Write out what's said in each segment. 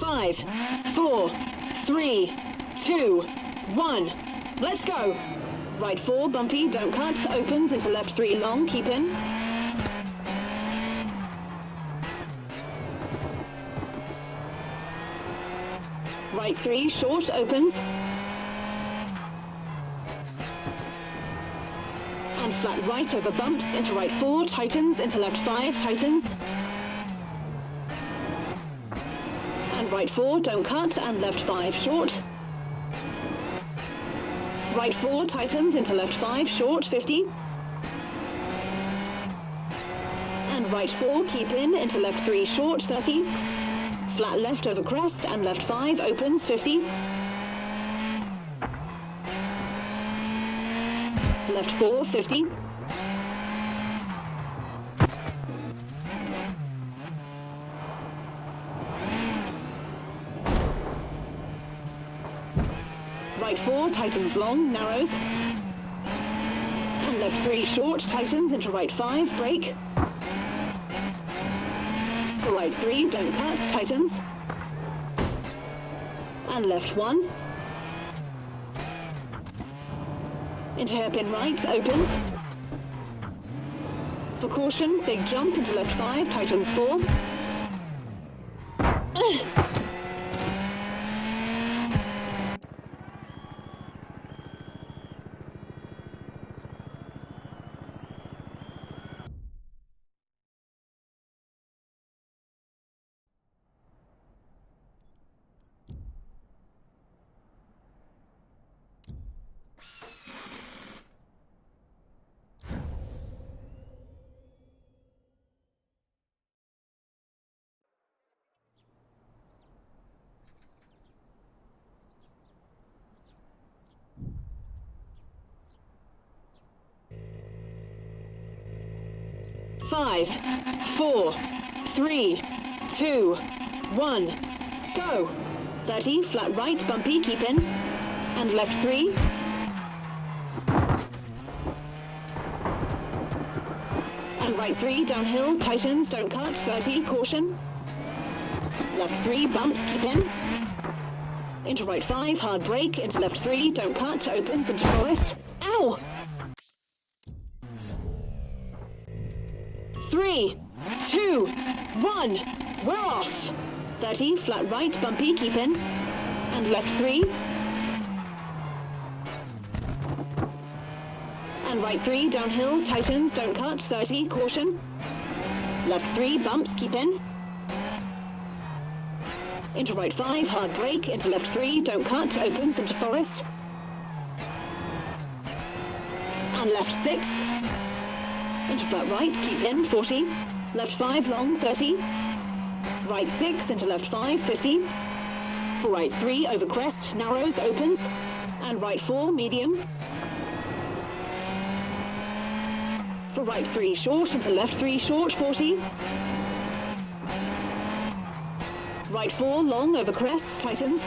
Five, four, three, two, one. Let's go. Right four, bumpy, don't cut, opens into left three long, keep in. Right three, short, opens. And flat right over bumps, into right four, tightens, into left five, tightens. And right four, don't cut, and left five, short. Right four, tightens into left five, short, 50. And right four, keep in, into left three, short, 30. Flat left over crest, and left five, opens, 50. Left four, 50. Tightens long, narrows. And left three short, tightens into right five, brake. Right three, don't cut, tightens. And left one. Into hairpin right, open. For caution, big jump into left five, tightens four. Five, four, three, two, one, go. 30, flat right, bumpy, keep in. And left three. And right three, downhill, tightens, don't cut, 30, caution. Left three, bump, keep in. Into right five, hard brake, into left three, don't cut, opens into forest. Ow! Three, two, one, we're off. 30, flat right, bumpy, keep in. And left three. And right three, downhill, tightens, don't cut, 30, caution. Left three, bumps, keep in. Into right five, hard brake, into left three, don't cut, opens into forest. And left six, into flat right, keep in, 40. Left 5, long, 30. Right 6, into left 5, 50. For right 3, over crest, narrows, opens. And right 4, medium. For right 3, short, into left 3, short, 40. Right 4, long, over crest, tightens.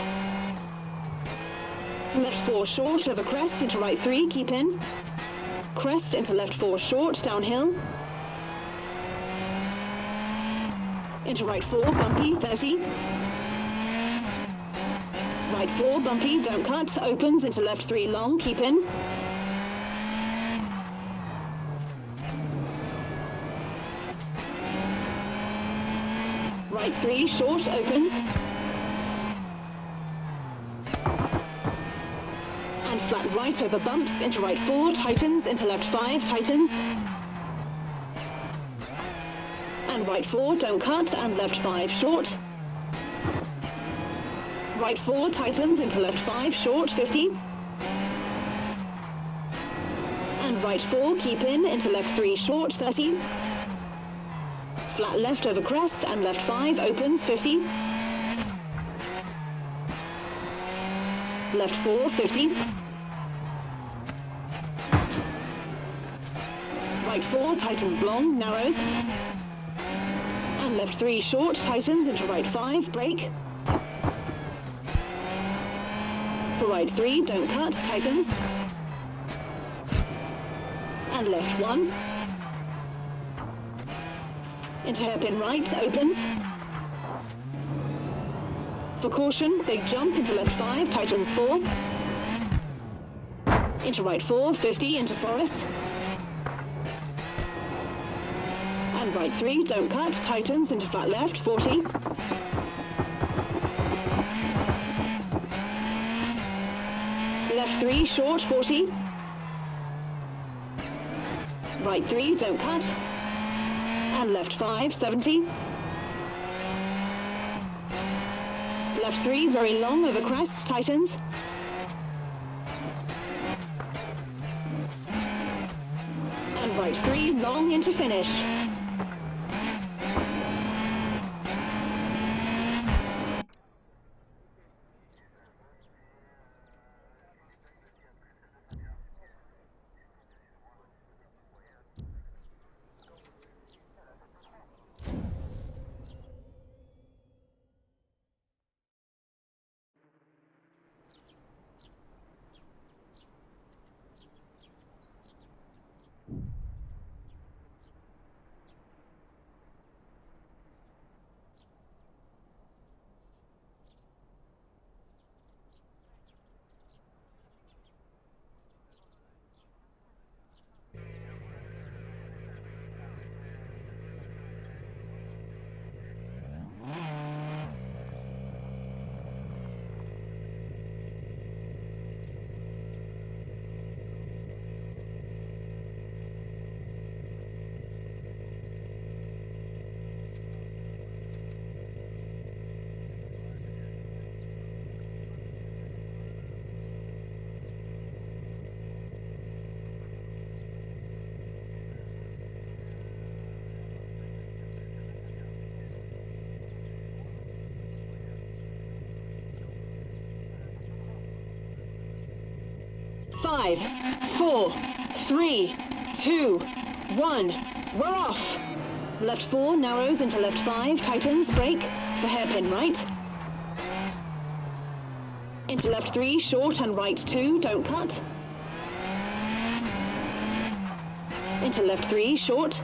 Left 4, short, over crest, into right 3, keep in. Crest into left four short, downhill. Into right four, bumpy, 30. Right four, bumpy, don't cut, opens into left three long, keep in. Right three, short, opens. Right over bumps, into right four, tightens, into left five, tightens. And right four, don't cut, and left five, short. Right four, tightens, into left five, short, 50. And right four, keep in, into left three, short, 30. Flat left over crest, and left five, opens, 50. Left four, 50. Right four, tightens long, narrows. And left three, short, tightens into right five, brake. For right three, don't cut, tightens. And left one. Into hairpin right, opens. For caution, big jump into left 5, tightens 4. Into right 4, 50, into forest. Right 3, don't cut, tightens into flat left, 40. Left 3, short, 40. Right 3, don't cut. And left 5, 70. Left 3, very long over crest, tightens. And right 3, long into finish. Five, four, three, two, one. We're off. Left four, narrows into left five, tightens, brake, for hairpin right. Into left three, short and right two, don't cut. Into left three, short.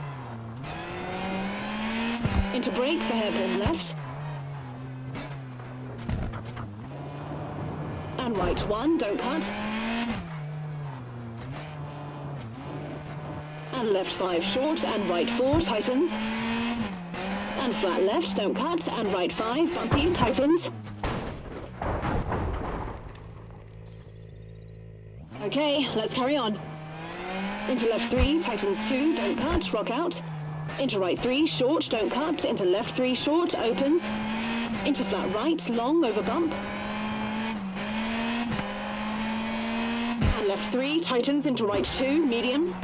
Into brake for hairpin left. And right one, don't cut. Left 5 short and right 4 tightens and flat left don't cut and right 5 bumpy tightens okay let's carry on. Into left 3 tightens 2 don't cut rock out. Into right 3 short don't cut. Into left 3 short open. into flat right long over bump. And left 3 tightens into right 2 medium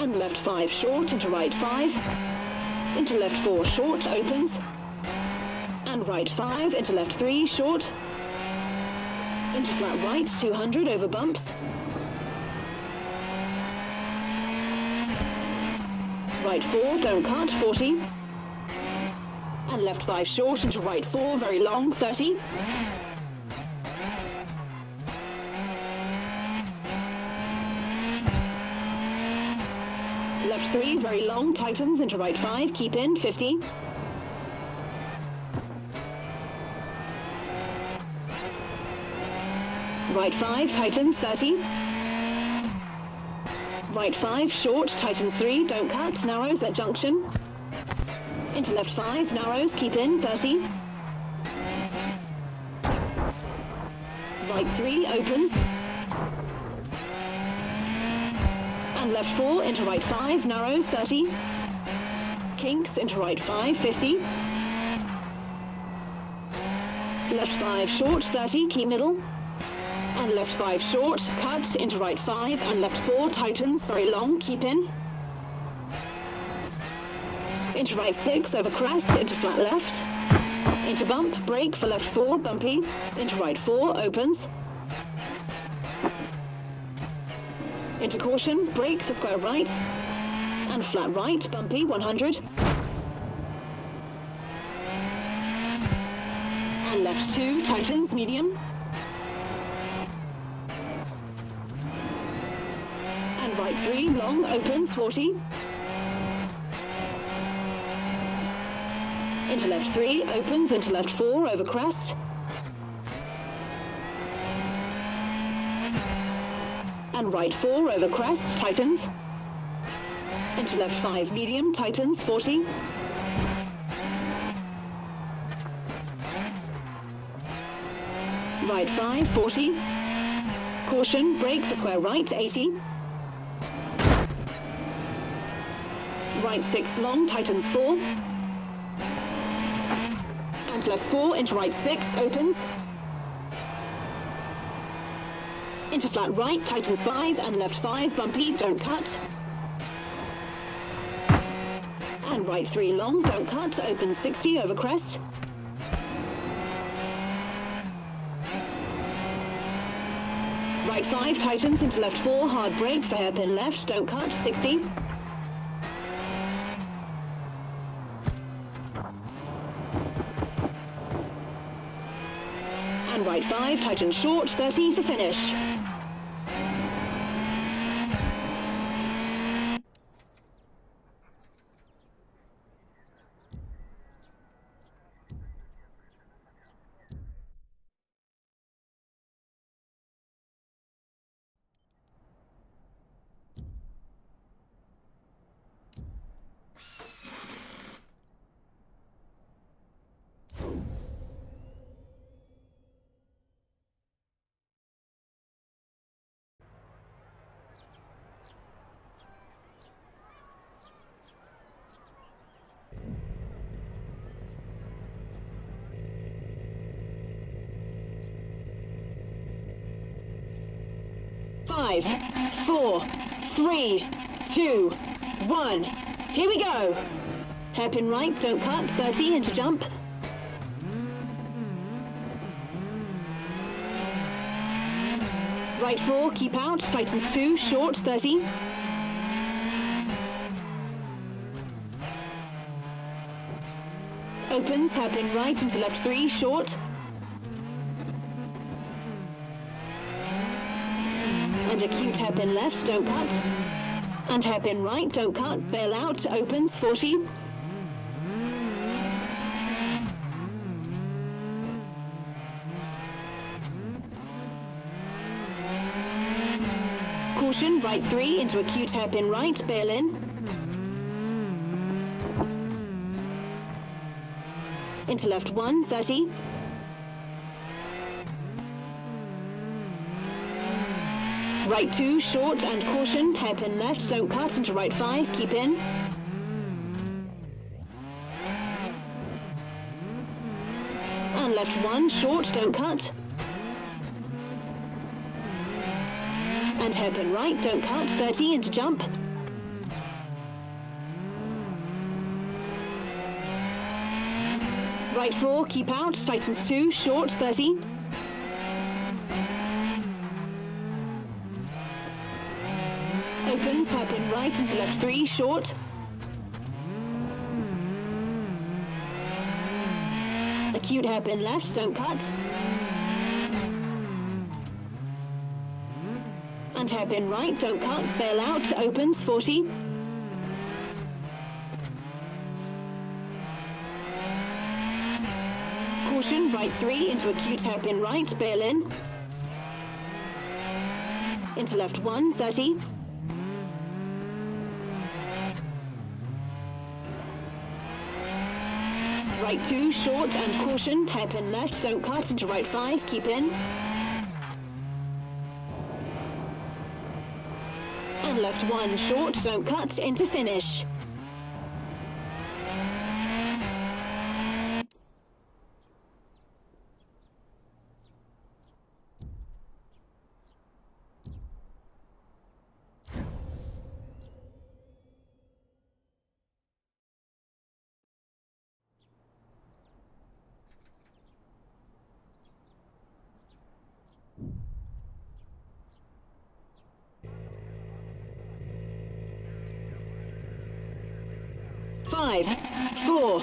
and left 5 short into right 5, into left 4 short, opens, and right 5 into left 3 short, into flat right 200 over bumps, right 4 don't cut 40, and left 5 short into right 4 very long 30, 3, very long, tightens into right 5, keep in, 50. Right 5, tightens, 30. Right 5, short, tightens 3, don't cut, narrows at junction. Into left 5, narrows, keep in, 30. Right 3, opens. Left 4 into right 5, narrows 30. Kinks into right 5, 50. Left 5 short, 30, keep middle. And left 5 short, cut into right 5, and left 4 tightens, very long, keep in. Into right 6, over crest, into flat left. Into bump, brake for left 4, bumpy. Into right 4, opens. Into caution, brake for square right, and flat right, bumpy 100. And left 2, tightens, medium. And right 3, long, open, sporty. Into left 3, opens, into left 4, over crest. And right 4, over crest, tightens. Into left 5, medium, tightens 40. Right 5, 40. Caution, brake square right, 80. Right 6, long, tightens 4. And left 4, into right 6, opens. Into flat right, tightens 5, and left 5, bumpy, don't cut. And right 3, long, don't cut, open 60, over crest. Right 5, tightens into left 4, hard brake for hairpin left, don't cut, 60. And right 5, tightens short, 30 for finish. Five, four, three, two, one. Here we go. Hairpin right, don't cut, 30 into jump. Right four, keep out, tightens two, short, 30. Opens, hairpin right into left three, short. And acute hairpin left, don't cut. And hairpin right, don't cut, bail out, opens, 40. Caution, right 3 into acute hairpin right, bail in. Into left 1, 30. Right 2, short and caution, hairpin left, don't cut, into right 5, keep in. And left 1, short, don't cut. And hairpin right, don't cut, 30 into jump. Right 4, keep out, tightens 2, short, 30. Opens, hairpin right into left 3, short. Acute hairpin left, don't cut. And hairpin right, don't cut, bail out, opens, 40. Caution, right 3 into acute hairpin right, bail in. Into left 1, 30. Right 2, short and caution, hairpin left, don't cut, into right 5, keep in. And left 1, short, don't cut, into finish. Five, four,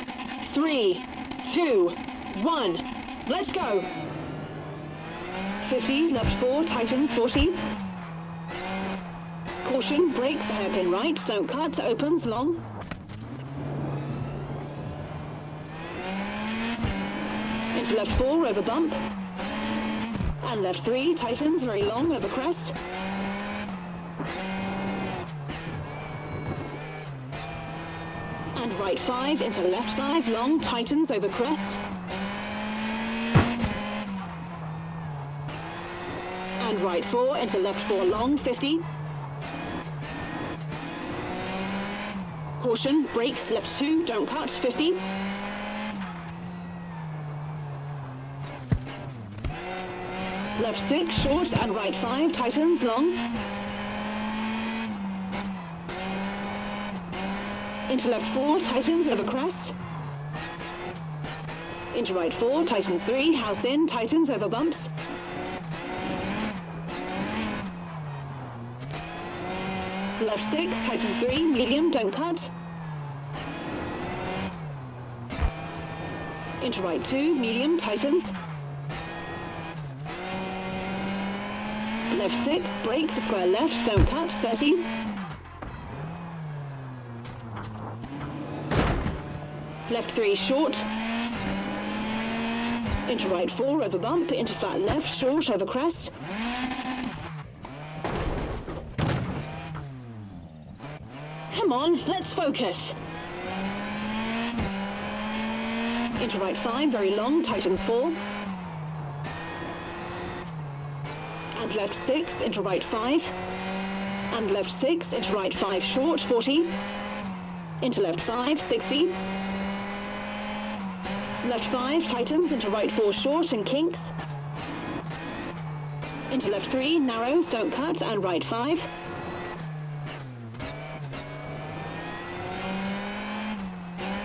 three, two, one. Let's go. 50, left 4, tightens, 40. Caution, brake, hairpin right, don't cut, opens, long. into left 4 over bump. And left 3, tightens, very long over crest. Right 5 into left 5, long, tightens over crest. And right 4 into left 4, long, 50. Caution, brake, left 2, don't cut, 50. Left 6, short, and right 5, tightens, long. Left 4, tightens, over crest. Into right 4, tightens 3, house in, tightens, over bumps. Left 6, tightens 3, medium, don't cut. Into right 2, medium, tightens. Left 6, brake, square left, don't cut, 30. Left 3, short. Into right 4, over bump, into flat left, short, over crest. Come on, let's focus. Into right 5, very long, tightens 4. And left 6, into right 5. And left 6, into right 5, short, 40. Into left 5, 60. Left 5, tightens, into right 4, short, and kinks. Into left 3, narrows, don't cut, and right 5.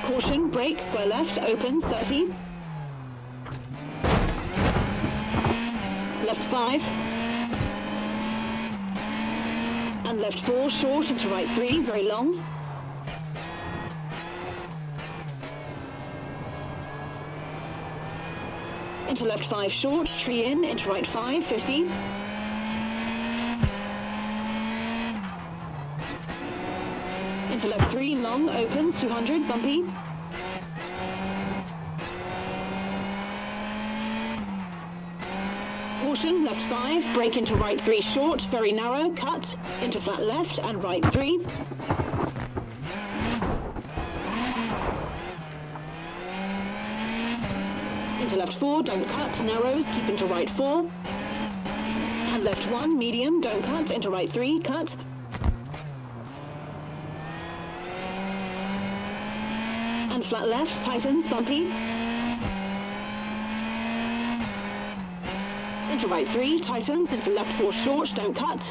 Caution, brake, square left, open, 30. Left 5. And left 4, short, into right 3, very long. Into left 5, short, tree in, into right 5, 50. Into left 3, long, open, 200, bumpy. Caution, left 5, brake into right 3, short, very narrow, cut, into flat left and right 3. Into left 4, don't cut, narrows, keep into right 4. And left 1, medium, don't cut, into right 3, cut. And flat left, tightens, bumpy. Into right 3, tightens, into left 4, short, don't cut.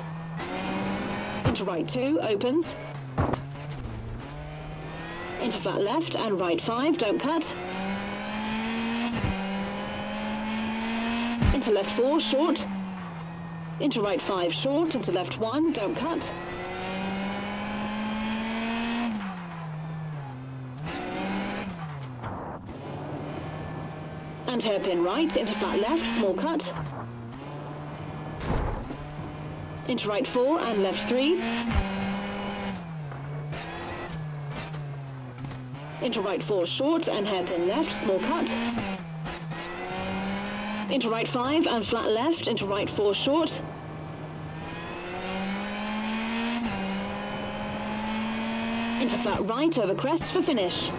Into right 2, opens. Into flat left and right 5, don't cut. Into left 4, short. Into right 5, short, into left 1, don't cut. And hairpin right, into flat left, small cut. Into right 4 and left 3. Into right 4 short and hairpin left, small cut. Into right 5 and flat left, into right 4 short. Into flat right over crest for finish.